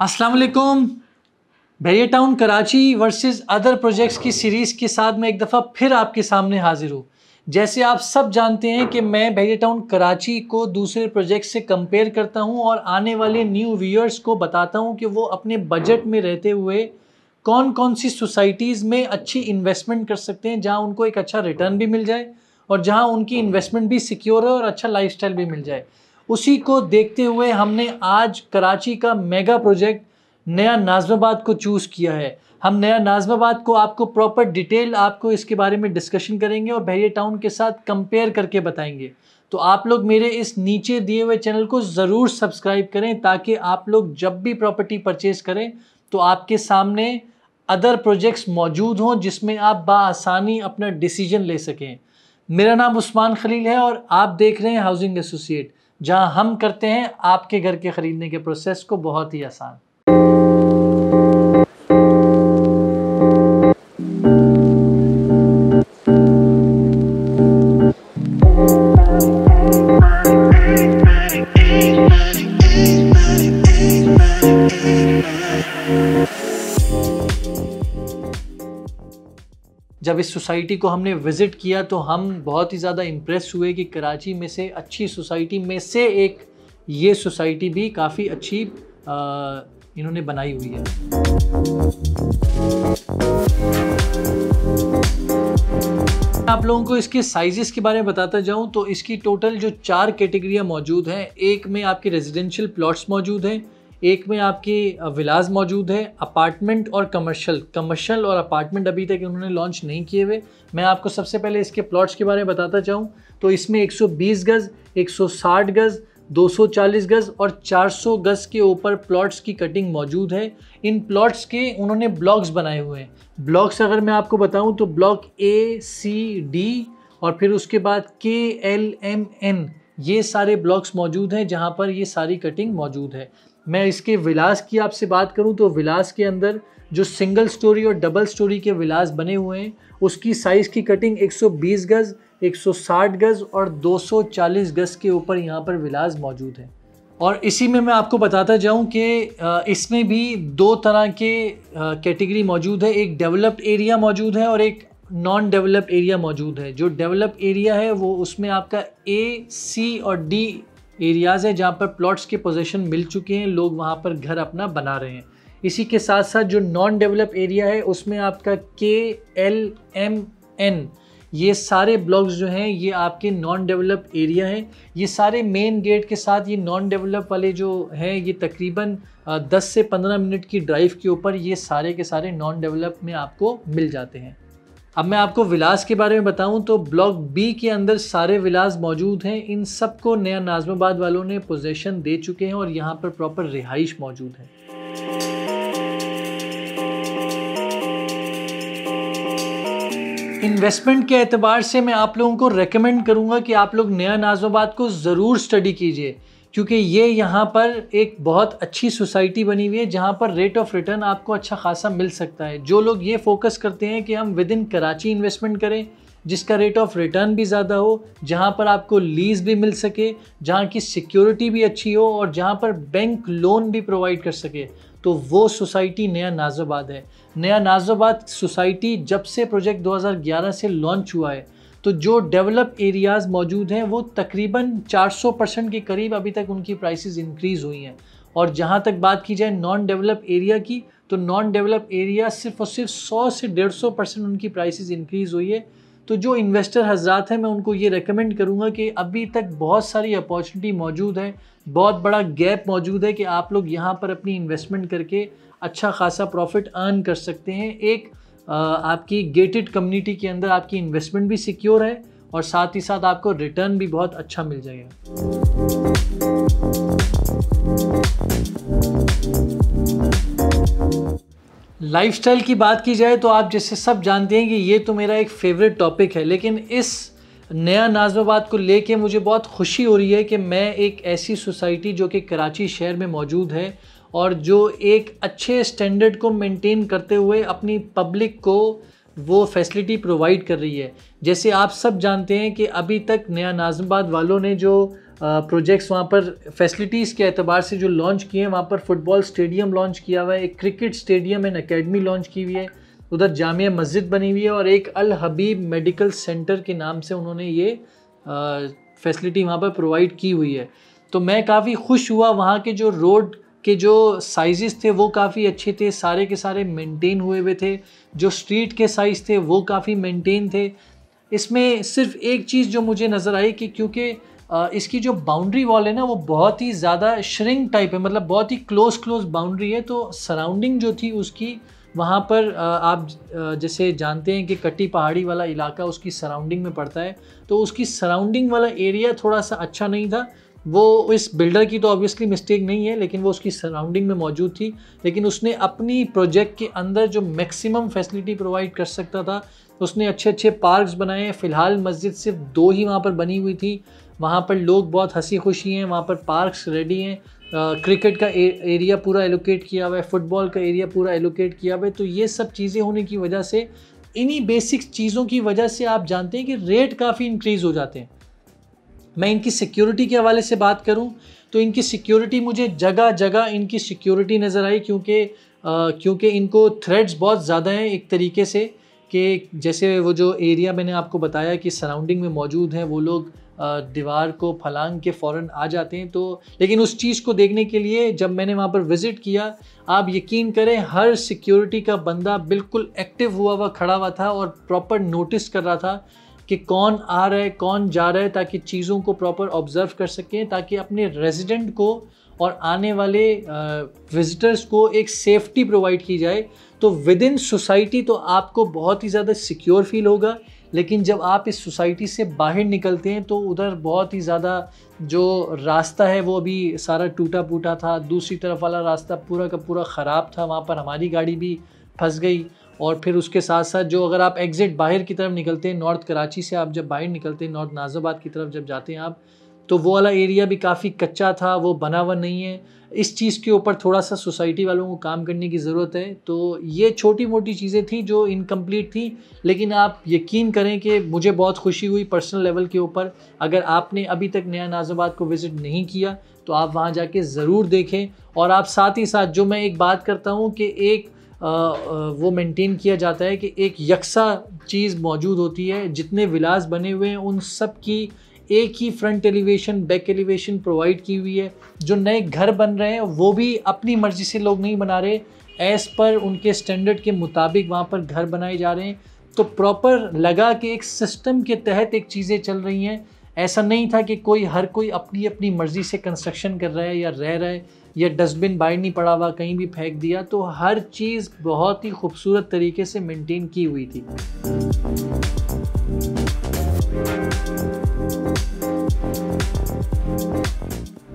अस्सलाम वालेकुम town Karachi versus other projects की सीरीज़ के साथ मैं एक दफ़ा फिर आपके सामने हाजिर हूँ। जैसे आप सब जानते हैं कि मैं बैरिया टाउन कराची को दूसरे प्रोजेक्ट से कंपेयर करता हूँ और आने वाले न्यू व्यूअर्स को बताता हूँ कि वो अपने बजट में रहते हुए कौन कौन सी सोसाइटीज़ में अच्छी इन्वेस्टमेंट कर सकते हैं, जहाँ उनको एक अच्छा रिटर्न भी मिल जाए और जहाँ उनकी इन्वेस्टमेंट भी सिक्योर है और अच्छा लाइफस्टाइल भी मिल जाए। उसी को देखते हुए हमने आज कराची का मेगा प्रोजेक्ट नया नाजमाबाद को चूज़ किया है। हम नया नाजमाबाद को आपको प्रॉपर डिटेल आपको इसके बारे में डिस्कशन करेंगे और बहरिया टाउन के साथ कंपेयर करके बताएँगे। तो आप लोग मेरे इस नीचे दिए हुए चैनल को ज़रूर सब्सक्राइब करें ताकि आप लोग जब भी प्रॉपर्टी परचेज़ करें तो आपके सामने अदर प्रोजेक्ट्स मौजूद हों जिसमें आप बसानी अपना डिसीज़न ले सकें। मेरा नाम उस्मान खलील है और आप देख रहे हैं हाउसिंग एसोसिएट जहाँ हम करते हैं आपके घर के ख़रीदने के प्रोसेस को बहुत ही आसान। जब इस सोसाइटी को हमने विज़िट किया तो हम बहुत ही ज़्यादा इम्प्रेस हुए कि कराची में से अच्छी सोसाइटी में से एक ये सोसाइटी भी काफ़ी अच्छी आ, इन्होंने बनाई हुई है। आप लोगों को इसके साइजेस के बारे में बताता जाऊँ तो इसकी टोटल जो चार कैटेगरियाँ मौजूद हैं एक में आपके रेजिडेंशियल प्लॉट्स मौजूद हैं एक में आपके विलाज मौजूद है, अपार्टमेंट और कमर्शियल। कमर्शियल और अपार्टमेंट अभी तक उन्होंने लॉन्च नहीं किए हुए। मैं आपको सबसे पहले इसके प्लॉट्स के बारे में बताता चाहूँ तो इसमें 120 गज़ 160 गज़ 240 गज़ और 400 गज़ के ऊपर प्लॉट्स की कटिंग मौजूद है। इन प्लॉट्स के उन्होंने ब्लॉक्स बनाए हुए हैं। ब्लॉक्स अगर मैं आपको बताऊँ तो ब्लॉक ए, सी, डी और फिर उसके बाद के, एल, एम, एन, ये सारे ब्लॉक्स मौजूद हैं जहाँ पर ये सारी कटिंग मौजूद है। मैं इसके विलास की आपसे बात करूँ तो विलास के अंदर जो सिंगल स्टोरी और डबल स्टोरी के विलास बने हुए हैं, उसकी साइज़ की कटिंग 120 गज़ 160 गज़ और 240 गज़ के ऊपर यहाँ पर विलास मौजूद है। और इसी में मैं आपको बताता जाऊँ कि इसमें भी दो तरह के कैटेगरी मौजूद है। एक डेवलप्ड एरिया मौजूद है और एक नॉन डेवलप्ड एरिया मौजूद है। जो डेवलप्ड एरिया है, वो उसमें आपका ए सी और डी एरियाज़ हैं जहाँ पर प्लॉट्स के पोजेशन मिल चुके हैं, लोग वहाँ पर घर अपना बना रहे हैं। इसी के साथ साथ जो नॉन डेवलप एरिया है, उसमें आपका के एल एम एन ये सारे ब्लॉक्स जो हैं, ये आपके नॉन डेवलप एरिया हैं। ये सारे मेन गेट के साथ ये नॉन डेवलप वाले जो हैं, ये तकरीबन 10 से 15 मिनट की ड्राइव के ऊपर ये सारे के सारे नॉन डेवलप में आपको मिल जाते हैं। अब मैं आपको विलास के बारे में बताऊँ तो ब्लॉक बी के अंदर सारे विलास मौजूद हैं। इन सबको नया नाजमाबाद वालों ने पोजेशन दे चुके हैं और यहाँ पर प्रॉपर रिहाइश मौजूद है। इन्वेस्टमेंट के एतबार से मैं आप लोगों को रेकमेंड करूँगा कि आप लोग नया नाजमाबाद को ज़रूर स्टडी कीजिए। क्योंकि ये यहाँ पर एक बहुत अच्छी सोसाइटी बनी हुई है, जहाँ पर रेट ऑफ़ रिटर्न आपको अच्छा खासा मिल सकता है। जो लोग ये फोकस करते हैं कि हम विद इन कराची इन्वेस्टमेंट करें, जिसका रेट ऑफ़ रिटर्न भी ज़्यादा हो, जहाँ पर आपको लीज भी मिल सके, जहाँ की सिक्योरिटी भी अच्छी हो और जहाँ पर बैंक लोन भी प्रोवाइड कर सके तो वो सोसाइटी नया नाजोबाद है। नया नाजोबाद सोसाइटी जब से प्रोजेक्ट 2011 से लॉन्च हुआ है तो जो डेवलप एरियाज़ मौजूद हैं, वो तकरीबन 400 परसेंट के करीब अभी तक उनकी प्राइसेस इंक्रीज़ हुई हैं। और जहाँ तक बात की जाए नॉन डेवलप एरिया की तो नॉन डेवलप एरिया सिर्फ़ और सिर्फ़ 100 से 150 परसेंट उनकी प्राइसेस इंक्रीज़ हुई है। तो जो इन्वेस्टर हजरात हैं, मैं उनको ये रेकमेंड करूँगा कि अभी तक बहुत सारी अपॉर्चुनिटी मौजूद है। बहुत बड़ा गैप मौजूद है कि आप लोग यहाँ पर अपनी इन्वेस्टमेंट करके अच्छा खासा प्रॉफिट अर्न कर सकते हैं। एक आपकी गेटेड कम्युनिटी के अंदर आपकी इन्वेस्टमेंट भी सिक्योर है और साथ ही साथ आपको रिटर्न भी बहुत अच्छा मिल जाएगा। लाइफस्टाइल की बात की जाए तो आप जैसे सब जानते हैं कि ये तो मेरा एक फेवरेट टॉपिक है, लेकिन इस नया नाजमाबाद को लेके मुझे बहुत खुशी हो रही है कि मैं एक ऐसी सोसाइटी जो कि कराची शहर में मौजूद है और जो एक अच्छे स्टैंडर्ड को मेंटेन करते हुए अपनी पब्लिक को वो फैसिलिटी प्रोवाइड कर रही है। जैसे आप सब जानते हैं कि अभी तक नया नाजमाबाद वालों ने जो प्रोजेक्ट्स वहाँ पर फैसिलिटीज़ के अतबार से जो लॉन्च किए हैं, वहाँ पर फुटबॉल स्टेडियम लॉन्च किया हुआ है, एक cricket stadium and academy launch की हुई है, उधर जामिया मस्जिद बनी हुई है और एक अल हबीब मेडिकल सेंटर के नाम से उन्होंने ये फैसिलिटी वहाँ पर प्रोवाइड की हुई है। तो मैं काफ़ी खुश हुआ वहाँ के जो रोड के जो साइजेस थे वो काफ़ी अच्छे थे, सारे के सारे मेंटेन हुए हुए थे। जो स्ट्रीट के साइज़ थे वो काफ़ी मेंटेन थे। इसमें सिर्फ़ एक चीज़ जो मुझे नज़र आई कि क्योंकि इसकी जो बाउंड्री वॉल है ना, वो बहुत ही ज़्यादा श्रिंक टाइप है मतलब बहुत ही क्लोज क्लोज बाउंड्री है। तो सराउंडिंग जो थी उसकी, वहाँ पर आप जैसे जानते हैं कि कट्टी पहाड़ी वाला इलाका उसकी सराउंडिंग में पड़ता है। तो उसकी सराउंडिंग वाला एरिया थोड़ा सा अच्छा नहीं था। वो इस बिल्डर की तो ऑब्वियसली मिस्टेक नहीं है, लेकिन वो उसकी सराउंडिंग में मौजूद थी, लेकिन उसने अपनी प्रोजेक्ट के अंदर जो मैक्सिमम फैसिलिटी प्रोवाइड कर सकता था, उसने अच्छे अच्छे पार्क्स बनाए। हैं फ़िलहाल मस्जिद सिर्फ़ दो ही वहाँ पर बनी हुई थी। वहाँ पर लोग बहुत हँसी खुशी हैं, वहाँ पर पार्क्स रेडी हैं। क्रिकेट का एरिया पूरा एलोकेट किया हुआ है फुटबॉल का एरिया पूरा एलोकेट किया हुआ है। तो ये सब चीज़ें होने की वजह से, इन्हीं बेसिक चीज़ों की वजह से आप जानते हैं कि रेट काफ़ी इंक्रीज़ हो जाते हैं। मैं इनकी सिक्योरिटी के हवाले से बात करूँ तो इनकी सिक्योरिटी मुझे जगह जगह इनकी सिक्योरिटी नज़र आई, क्योंकि क्योंकि इनको थ्रेड्स बहुत ज़्यादा हैं एक तरीके से कि जैसे वो जो एरिया मैंने आपको बताया कि सराउंडिंग में मौजूद हैं, वो लोग दीवार को फलांग के फ़ौर आ जाते हैं। तो लेकिन उस चीज़ को देखने के लिए जब मैंने वहाँ पर विज़िट किया, आप यकीन करें हर सिक्योरिटी का बंदा बिल्कुल एक्टिव हुआ हुआ खड़ा हुआ था और प्रॉपर नोटिस कर रहा था कि कौन आ रहा है, कौन जा रहा है ताकि चीज़ों को प्रॉपर ऑब्ज़र्व कर सकें, ताकि अपने रेजिडेंट को और आने वाले विज़िटर्स को एक सेफ्टी प्रोवाइड की जाए। तो विद इन सोसाइटी तो आपको बहुत ही ज़्यादा सिक्योर फील होगा, लेकिन जब आप इस सोसाइटी से बाहर निकलते हैं तो उधर बहुत ही ज़्यादा जो रास्ता है, वो अभी सारा टूटा फूटा था। दूसरी तरफ़ वाला रास्ता पूरा का पूरा ख़राब था, वहाँ पर हमारी गाड़ी भी फंस गई। और फिर उसके साथ साथ जो अगर आप एग्ज़िट बाहर की तरफ़ निकलते हैं नॉर्थ कराची से आप जब बाहर निकलते हैं नॉर्थ नाज़ाबाद की तरफ़ जब जाते हैं आप तो वो वाला एरिया भी काफ़ी कच्चा था, वो बना हुआ नहीं है। इस चीज़ के ऊपर थोड़ा सा सोसाइटी वालों को काम करने की ज़रूरत है। तो ये छोटी मोटी चीज़ें थी जो इनकम्प्लीट थी, लेकिन आप यकीन करें कि मुझे बहुत खुशी हुई पर्सनल लेवल के ऊपर। अगर आपने अभी तक नया नाजाबाद को विज़िट नहीं किया तो आप वहाँ जाके ज़रूर देखें। और आप साथ ही साथ, जो मैं एक बात करता हूँ कि एक वो मेंटेन किया जाता है कि एक यकसा चीज़ मौजूद होती है, जितने विलास बने हुए हैं, उन सब की एक ही front elevation back elevation provide की हुई है। जो नए घर बन रहे हैं, वो भी अपनी मर्ज़ी से लोग नहीं बना रहे। एज़ पर उनके स्टैंडर्ड के मुताबिक वहाँ पर घर बनाए जा रहे हैं। तो प्रॉपर लगा कि एक सिस्टम के तहत एक चीज़ें चल रही हैं। ऐसा नहीं था कि कोई हर कोई अपनी अपनी मर्ज़ी से कंस्ट्रक्शन कर रहा है या रह रहा है। या डस्टबिन बाहर नहीं पड़ा हुआ, कहीं भी फेंक दिया तो हर चीज़ बहुत ही खूबसूरत तरीके से मेंटेन की हुई थी।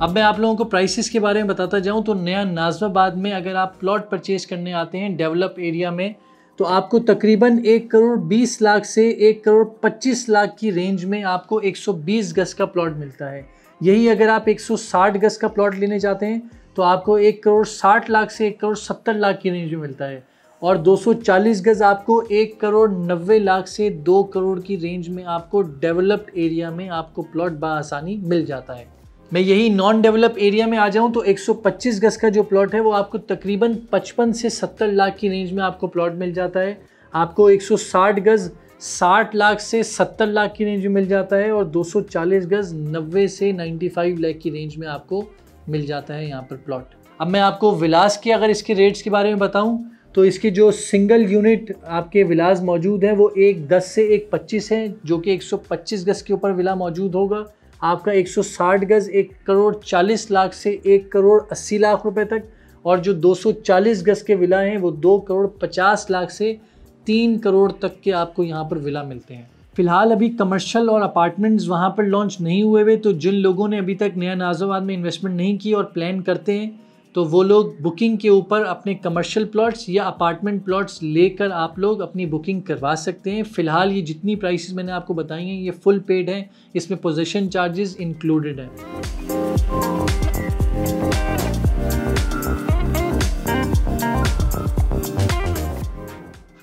अब मैं आप लोगों को प्राइसेस के बारे में बताता जाऊँ तो नया नाजमाबाद में अगर आप प्लॉट परचेज करने आते हैं डेवलप एरिया में तो आपको तकरीबन एक करोड़ बीस लाख से एक करोड़ पच्चीस लाख की रेंज में आपको 120 गज का प्लॉट मिलता है। यही अगर आप 160 गज का प्लॉट लेने जाते हैं तो आपको एक करोड़ साठ लाख से एक करोड़ सत्तर लाख की रेंज में मिलता है। और 240 गज आपको एक करोड़ नब्बे लाख से दो करोड़ की रेंज में आपको डेवलप्ड एरिया में आपको प्लॉट बसानी मिल जाता है। मैं यही नॉन डेवलप एरिया में आ जाऊँ तो 125 गज का जो प्लॉट है वो आपको तकरीबन 55 से 70 लाख की रेंज में आपको प्लॉट मिल जाता है। आपको 160 गज 60 लाख से 70 लाख की रेंज में मिल जाता है और 240 गज 90 से 95 लाख की रेंज में आपको मिल जाता है यहाँ पर प्लॉट अब मैं आपको विलास के अगर इसके रेट्स के बारे में बताऊँ तो इसकी जो सिंगल यूनिट आपके विलास मौजूद हैं, वो एक 10 से एक 25 है, जो कि 125 गज के ऊपर विला मौजूद होगा। आपका 160 गज, एक करोड़ 40 लाख से एक करोड़ 80 लाख रुपए तक, और जो 240 गज के विला हैं, वो दो करोड़ 50 लाख से तीन करोड़ तक के आपको यहाँ पर विला मिलते हैं। फ़िलहाल अभी कमर्शियल और अपार्टमेंट्स वहाँ पर लॉन्च नहीं हुए हुए तो जिन लोगों ने अभी तक नया नाजोबाद में इन्वेस्टमेंट नहीं की और प्लान करते हैं तो वो लोग बुकिंग के ऊपर अपने कमर्शियल प्लॉट्स या अपार्टमेंट प्लॉट्स लेकर आप लोग अपनी बुकिंग करवा सकते हैं। फ़िलहाल ये जितनी प्राइसेस मैंने आपको बताई हैं, ये फुल पेड हैं, इसमें पोजीशन चार्जेस इंक्लूडेड हैं।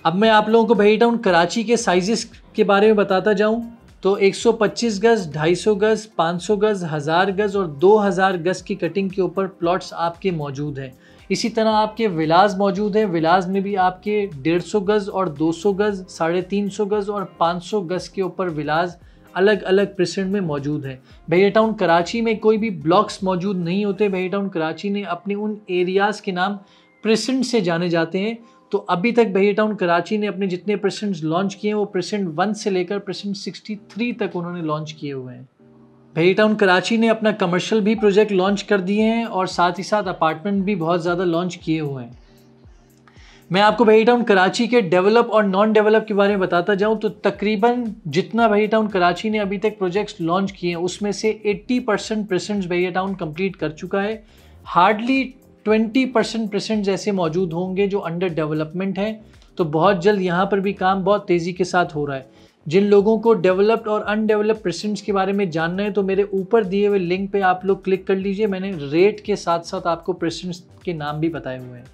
अब मैं आप लोगों को भाई टाउन कराची के साइजेस के बारे में बताता जाऊँ तो 125 गज 250 गज 500 गज, हज़ार गज और 2000 गज की कटिंग के ऊपर प्लॉट्स आपके मौजूद हैं। इसी तरह आपके विलास मौजूद हैं। विलास में भी आपके 150 गज और 200 गज, साढ़े तीन गज और 500 गज के ऊपर विलास अलग अलग प्रेसेंट में मौजूद हैं। भैया टाउन कराची में कोई भी ब्लॉक्स मौजूद नहीं होते। भैया टाउन कराची ने अपने उन एरियाज़ के नाम प्रेसेंट से जाने जाते हैं। तो अभी तक भैया टाउन कराची ने अपने जितने परसेंट लॉन्च किए हैं, वो परसेंट वन से लेकर परसेंट सिक्सटी थ्री तक उन्होंने लॉन्च किए हुए हैं। भैया टाउन कराची ने अपना कमर्शियल भी प्रोजेक्ट लॉन्च कर दिए हैं और साथ ही साथ अपार्टमेंट भी बहुत ज़्यादा लॉन्च किए हुए हैं। मैं आपको भैया टाउन कराची के डेवलप और नॉन डेवलप के बारे में बताता जाऊँ तो तकरीबन जितना भैया टाउन कराची ने अभी तक प्रोजेक्ट्स लॉन्च किए हैं, उसमें से 80 परसेंट प्रेसेंट्स भैया टाउन कंप्लीट कर चुका है। हार्डली ट्वेंटी परसेंट परसेंट ऐसे मौजूद होंगे जो अंडर डेवलपमेंट हैं। तो बहुत जल्द यहाँ पर भी काम बहुत तेज़ी के साथ हो रहा है। जिन लोगों को डेवलप्ड और अनडेवलप्ड प्रेसेंट्स के बारे में जानना है तो मेरे ऊपर दिए हुए लिंक पे आप लोग क्लिक कर लीजिए। मैंने रेट के साथ साथ आपको प्रेसेंट्स के नाम भी बताए हुए हैं।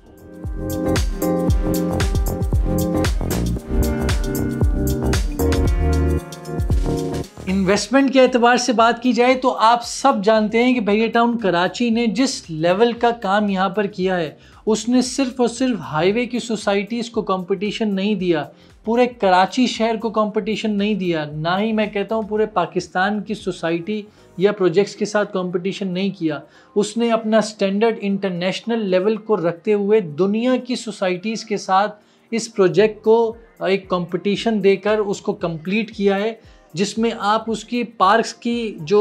इन्वेस्टमेंट के एतबार से बात की जाए तो आप सब जानते हैं कि भैया टाउन कराची ने जिस लेवल का काम यहाँ पर किया है, उसने सिर्फ़ और सिर्फ़ हाईवे की सोसाइटीज़ को कंपटीशन नहीं दिया, पूरे कराची शहर को कंपटीशन नहीं दिया, ना ही मैं कहता हूँ पूरे पाकिस्तान की सोसाइटी या प्रोजेक्ट्स के साथ कंपटीशन नहीं किया। उसने अपना स्टैंडर्ड इंटरनेशनल लेवल को रखते हुए दुनिया की सोसाइटीज़ के साथ इस प्रोजेक्ट को, एक कंपटीशन देकर उसको कंप्लीट किया है। जिसमें आप उसकी पार्क्स की जो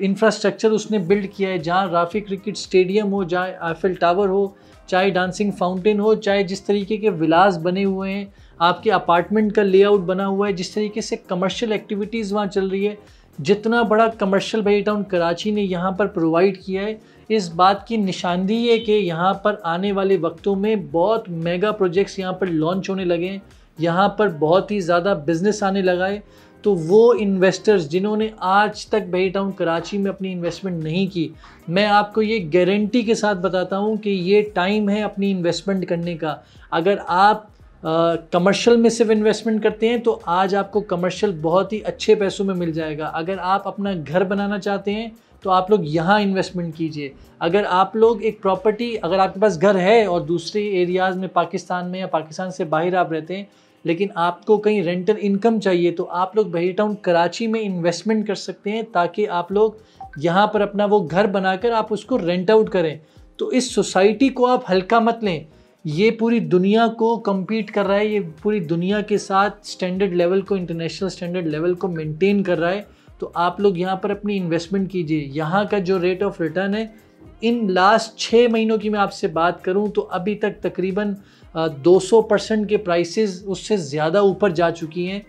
इंफ्रास्ट्रक्चर उसने बिल्ड किया है, जहाँ राफी क्रिकेट स्टेडियम हो चाहे आईफिल टावर हो, चाहे डांसिंग फाउंटेन हो, चाहे जिस तरीके के विलास बने हुए हैं, आपके अपार्टमेंट का लेआउट बना हुआ है, जिस तरीके से कमर्शियल एक्टिविटीज़ वहाँ चल रही है, जितना बड़ा कमर्शियल भाई टाउन कराची ने यहाँ पर प्रोवाइड किया है, इस बात की निशानदी है कि यहाँ पर आने वाले वक्तों में बहुत मेगा प्रोजेक्ट्स यहाँ पर लॉन्च होने लगे हैं, यहाँ पर बहुत ही ज़्यादा बिज़नेस आने लगा है तो वो इन्वेस्टर्स जिन्होंने आज तक बही टाउन कराची में अपनी इन्वेस्टमेंट नहीं की, मैं आपको ये गारंटी के साथ बताता हूँ कि ये टाइम है अपनी इन्वेस्टमेंट करने का। अगर आप कमर्शियल में सिर्फ़ इन्वेस्टमेंट करते हैं तो आज आपको कमर्शियल बहुत ही अच्छे पैसों में मिल जाएगा। अगर आप अपना घर बनाना चाहते हैं तो आप लोग यहाँ इन्वेस्टमेंट कीजिए। अगर आप लोग एक प्रॉपर्टी अगर आपके पास घर है और दूसरे एरियाज़ में, पाकिस्तान में या पाकिस्तान से बाहर आप रहते हैं लेकिन आपको कहीं रेंटल इनकम चाहिए तो आप लोग बही टाउन कराची में इन्वेस्टमेंट कर सकते हैं ताकि आप लोग यहाँ पर अपना वो घर बनाकर आप उसको रेंट आउट करें। तो इस सोसाइटी को आप हल्का मत लें। ये पूरी दुनिया को compete कर रहा है, ये पूरी दुनिया के साथ स्टैंडर्ड लेवल को इंटरनेशनल स्टैंडर्ड लेवल को मेंटेन कर रहा है। तो आप लोग यहाँ पर अपनी इन्वेस्टमेंट कीजिए। यहाँ का जो रेट ऑफ़ रिटर्न है, इन लास्ट छः महीनों की मैं आपसे बात करूँ तो अभी तक तकरीबन 200 परसेंट के प्राइसेस उससे ज़्यादा ऊपर जा चुकी हैं।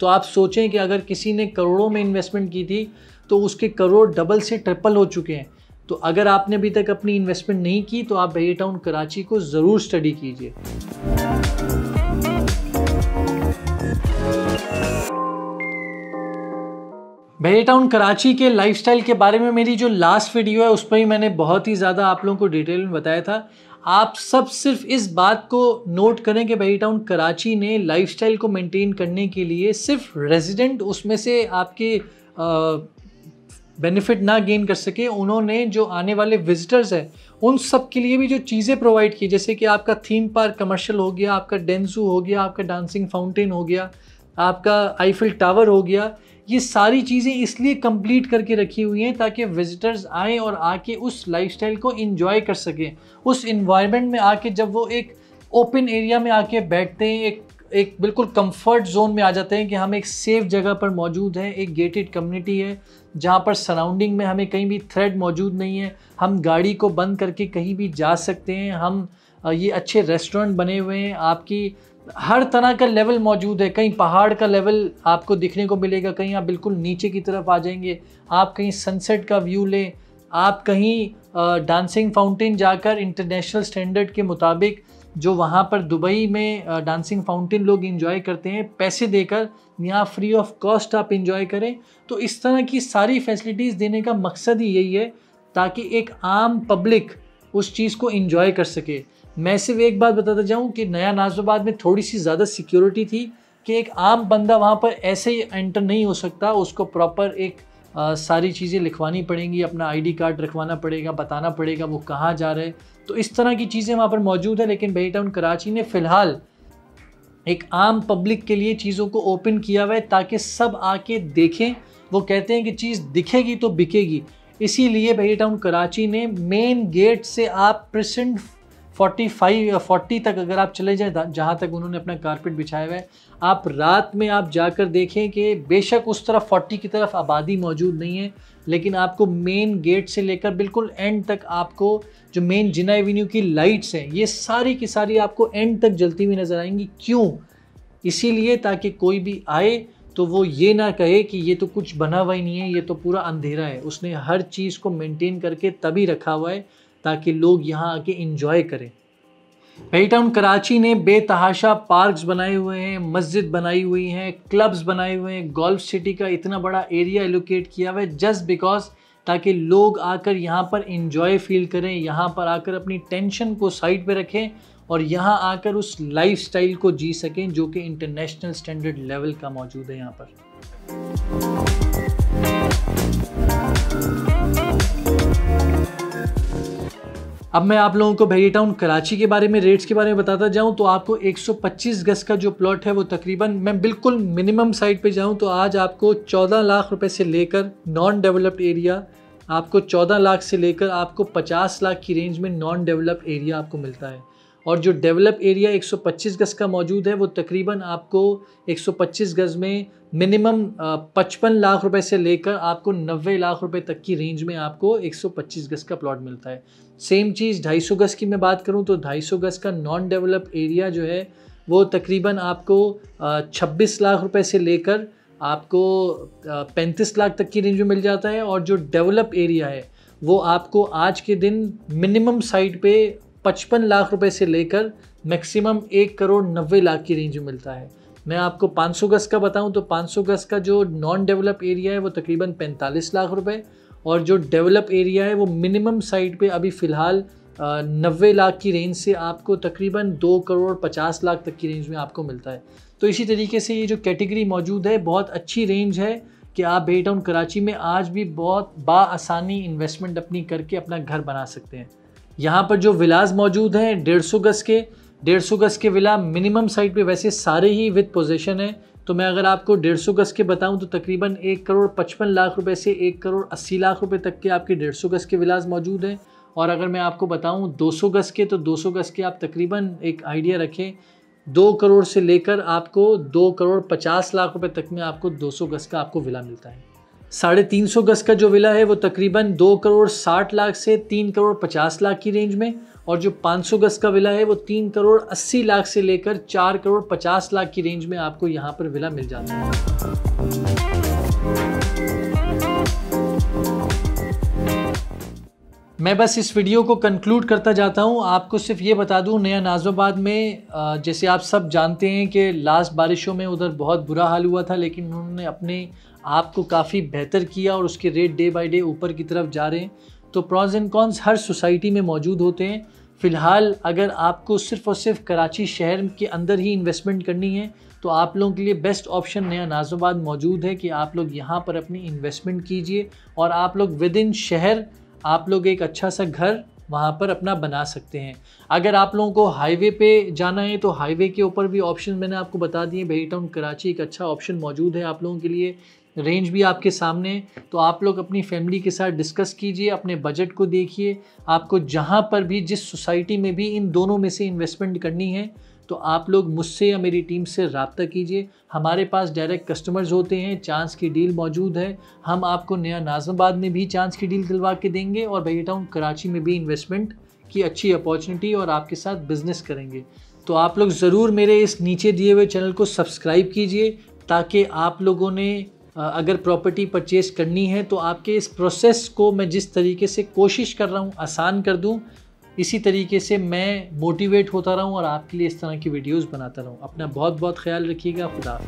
तो आप सोचें कि अगर किसी ने करोड़ों में इन्वेस्टमेंट की थी तो उसके करोड़ डबल से ट्रिपल हो चुके हैं। तो अगर आपने अभी तक अपनी इन्वेस्टमेंट नहीं की तो आप भैया टाउन कराची को ज़रूर स्टडी कीजिए। भैया टाउन कराची के लाइफस्टाइल के बारे में मेरी जो लास्ट वीडियो है उस पर ही मैंने बहुत ही ज़्यादा आप लोगों को डिटेल में बताया था। आप सब सिर्फ़ इस बात को नोट करें कि भैया टाउन कराची ने लाइफस्टाइल को मेंटेन करने के लिए सिर्फ़ रेजिडेंट उसमें से आपके बेनिफिट ना गेन कर सके। उन्होंने जो आने वाले विजिटर्स हैं, उन सब के लिए भी जो चीज़ें प्रोवाइड की, जैसे कि आपका थीम पार्क कमर्शियल हो गया, आपका डेंसू हो गया, आपका डांसिंग फाउंटेन हो गया आपका आईफिल टावर हो गया, ये सारी चीज़ें इसलिए कंप्लीट करके रखी हुई हैं ताकि विजिटर्स आएँ और आके उस लाइफस्टाइल को इन्जॉय कर सकें। उस इन्वायरमेंट में आके जब वो एक ओपन एरिया में आके बैठते हैं, एक एक बिल्कुल कंफर्ट जोन में आ जाते हैं कि हम एक सेफ़ जगह पर मौजूद हैं, एक गेटेड कम्युनिटी है, जहाँ पर सराउंडिंग में हमें कहीं भी थ्रेड मौजूद नहीं है। हम गाड़ी को बंद करके कहीं भी जा सकते हैं। हम ये अच्छे रेस्टोरेंट बने हुए हैं। आपकी हर तरह का लेवल मौजूद है। कहीं पहाड़ का लेवल आपको दिखने को मिलेगा, कहीं आप बिल्कुल नीचे की तरफ़ आ जाएँगे। आप कहीं सनसेट का व्यू लें, आप कहीं डांसिंग फाउंटेन जाकर इंटरनेशनल स्टैंडर्ड के मुताबिक जो वहाँ पर दुबई में डांसिंग फाउंटेन लोग इंजॉय करते हैं, पैसे देकर यहाँ फ्री ऑफ़ कॉस्ट आप इंजॉय करें। तो इस तरह की सारी फैसिलिटीज़ देने का मकसद ही यही है ताकि एक आम पब्लिक उस चीज़ को इंजॉय कर सके। मैं सिर्फ़ एक बात बताता जाऊँ कि नया नाजबाद में थोड़ी सी ज़्यादा सिक्योरिटी थी कि एक आम बंदा वहाँ पर ऐसे ही एंटर नहीं हो सकता उसको प्रॉपर एक आ, सारी चीज़ें लिखवानी पड़ेंगी अपना आईडी कार्ड रखवाना पड़ेगा बताना पड़ेगा वो कहाँ जा रहे हैं। तो इस तरह की चीज़ें वहाँ पर मौजूद है लेकिन बेही टाउन कराची ने फ़िलहाल एक आम पब्लिक के लिए चीज़ों को ओपन किया हुआ है ताकि सब आके देखें। वो कहते हैं कि चीज़ दिखेगी तो बिकेगी। इसीलिए बेही टाउन कराची ने मेन गेट से आप प्रेजेंट फोर्टी फाइव फोर्टी तक अगर आप चले जाएँ जहाँ तक उन्होंने अपना कारपेट बिछाया हुआ है, आप रात में आप जाकर देखें कि बेशक उस तरफ़ फोर्टी की तरफ़ आबादी मौजूद नहीं है, लेकिन आपको मेन गेट से लेकर बिल्कुल एंड तक आपको जो मेन जिना एवेन्यू की लाइट्स हैं, ये सारी की सारी आपको एंड तक जलती हुई नज़र आएँगी। क्यों? इसीलिए ताकि कोई भी आए तो वो ये ना कहे कि ये तो कुछ बना हुआ ही नहीं है, ये तो पूरा अंधेरा है। उसने हर चीज़ को मेंटेन करके तभी रखा हुआ है ताकि लोग यहाँ आके इंजॉय करें। पेरी टाउन कराची ने बेतहाशा पार्क्स बनाए हुए हैं, मस्जिद बनाई हुई हैं क्लब्स बनाए हुए हैं गोल्फ सिटी का इतना बड़ा एरिया एलोकेट किया हुआ है जस्ट बिकॉज़ ताकि लोग आकर यहाँ पर इंजॉय फील करें, यहाँ पर आकर अपनी टेंशन को साइड पे रखें और यहाँ आकर उस लाइफ स्टाइल को जी सकें जो कि इंटरनेशनल स्टैंडर्ड लेवल का मौजूद है यहाँ पर। अब मैं आप लोगों को भेरी टाउन कराची के बारे में रेट्स के बारे में बताता जाऊँ तो आपको 125 गज का जो प्लॉट है वो तकरीबन, मैं बिल्कुल मिनिमम साइड पे जाऊँ तो आज आपको 14 लाख रुपए से लेकर नॉन डेवलप्ड एरिया आपको 14 लाख से लेकर आपको 50 लाख की रेंज में नॉन डेवलप्ड एरिया आपको मिलता है। और जो डेवलप एरिया 125 गज का मौजूद है, वो तकरीबन आपको 125 गज में मिनिमम 55 लाख रुपए से लेकर आपको 90 लाख रुपए तक की रेंज में आपको 125 गज का प्लॉट मिलता है। सेम चीज़ 250 गज की मैं बात करूँ तो 250 गज का नॉन डेवलप एरिया जो है, वो तकरीबन आपको 26 लाख रुपये से लेकर आपको 35 लाख तक की रेंज में मिल जाता है। और जो डेवलप एरिया है, वो आपको आज के दिन मिनिमम साइड पे पचपन लाख रुपए से लेकर मैक्सिमम एक करोड़ नब्बे लाख की रेंज में मिलता है। मैं आपको 500 गज का बताऊँ तो 500 गज का जो नॉन डेवलप एरिया है वो तकरीबन 45 लाख रुपए, और जो डेवलप एरिया है वो मिनिमम साइड पे अभी फ़िलहाल नब्बे लाख की रेंज से आपको तकरीबन दो करोड़ पचास लाख तक की रेंज में आपको मिलता है। तो इसी तरीके से ये जो कैटेगरी मौजूद है, बहुत अच्छी रेंज है कि आप बे टाउन कराची में आज भी बहुत बासानी इन्वेस्टमेंट अपनी करके अपना घर बना सकते हैं। यहाँ पर जो विलाज मौजूद हैं, डेढ़ सौ गज़ के, डेढ़ सौ गज़ के विला मिनिमम साइड पे वैसे सारे ही विद पोजीशन है। तो मैं अगर आपको डेढ़ सौ गज़ के बताऊँ तो तकरीबन एक करोड़ पचपन लाख रुपए से एक करोड़ अस्सी लाख रुपए तक के आपके डेढ़ सौ गज़ के विलाज मौजूद हैं। और अगर मैं आपको बताऊँ 200 गज़ के तो 200 गज़ के आप तकरीबन एक आइडिया रखें, दो करोड़ से लेकर आपको दो करोड़ पचास लाख रुपए तक में आपको 200 गज़ का आपको विला मिलता है। साढ़े तीन सौ गज़ का जो विला है, वो तकरीबन दो करोड़ साठ लाख से तीन करोड़ पचास लाख की रेंज में, और जो पाँच सौ गज़ का विला है, वो तीन करोड़ अस्सी लाख से लेकर चार करोड़ पचास लाख की रेंज में आपको यहाँ पर विला मिल जाता है। मैं बस इस वीडियो को कंक्लूड करता जाता हूँ। आपको सिर्फ़ ये बता दूँ, नया नाजोबाद में जैसे आप सब जानते हैं कि लास्ट बारिशों में उधर बहुत बुरा हाल हुआ था, लेकिन उन्होंने अपने आपको काफ़ी बेहतर किया और उसके रेट डे बाई डे ऊपर की तरफ़ जा रहे हैं। तो प्रॉज एंड कॉन्स हर सोसाइटी में मौजूद होते हैं। फ़िलहाल अगर आपको सिर्फ़ और सिर्फ़ कराची शहर के अंदर ही इन्वेस्टमेंट करनी है तो आप लोगों के लिए बेस्ट ऑप्शन नया नाजोबाद मौजूद है कि आप लोग यहाँ पर अपनी इन्वेस्टमेंट कीजिए और आप लोग विद इन शहर आप लोग एक अच्छा सा घर वहाँ पर अपना बना सकते हैं। अगर आप लोगों को हाईवे पे जाना है तो हाईवे के ऊपर भी ऑप्शन मैंने आपको बता दिए। बेरी टाउन कराची एक अच्छा ऑप्शन मौजूद है आप लोगों के लिए। रेंज भी आपके सामने है तो आप लोग अपनी फैमिली के साथ डिस्कस कीजिए, अपने बजट को देखिए। आपको जहाँ पर भी, जिस सोसाइटी में भी इन दोनों में से इन्वेस्टमेंट करनी है तो आप लोग मुझसे या मेरी टीम से रबता कीजिए। हमारे पास डायरेक्ट कस्टमर्स होते हैं चांस की डील मौजूद है। हम आपको नया नाजमाबाद में भी चांस की डील दिलवा के देंगे और भैया टाउन कराची में भी इन्वेस्टमेंट की अच्छी अपॉर्चुनिटी और आपके साथ बिज़नेस करेंगे। तो आप लोग ज़रूर मेरे इस नीचे दिए हुए चैनल को सब्सक्राइब कीजिए, ताकि आप लोगों ने अगर प्रॉपर्टी परचेज़ करनी है तो आपके इस प्रोसेस को मैं जिस तरीके से कोशिश कर रहा हूँ, आसान कर दूँ, इसी तरीके से मैं मोटिवेट होता रहूँ और आपके लिए इस तरह की वीडियोस बनाता रहूँ। अपना बहुत बहुत ख्याल रखिएगा। खुदा